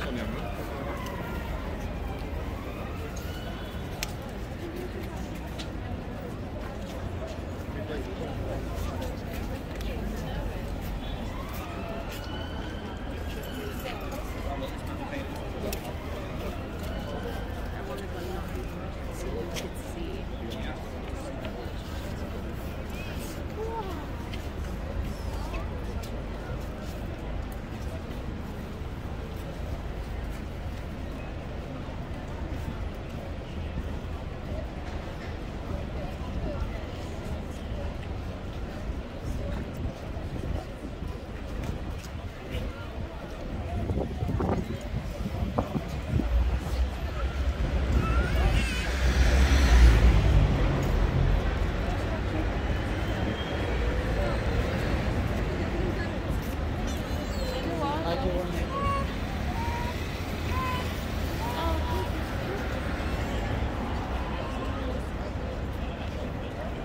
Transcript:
Telefon, ja, ne? Thank you.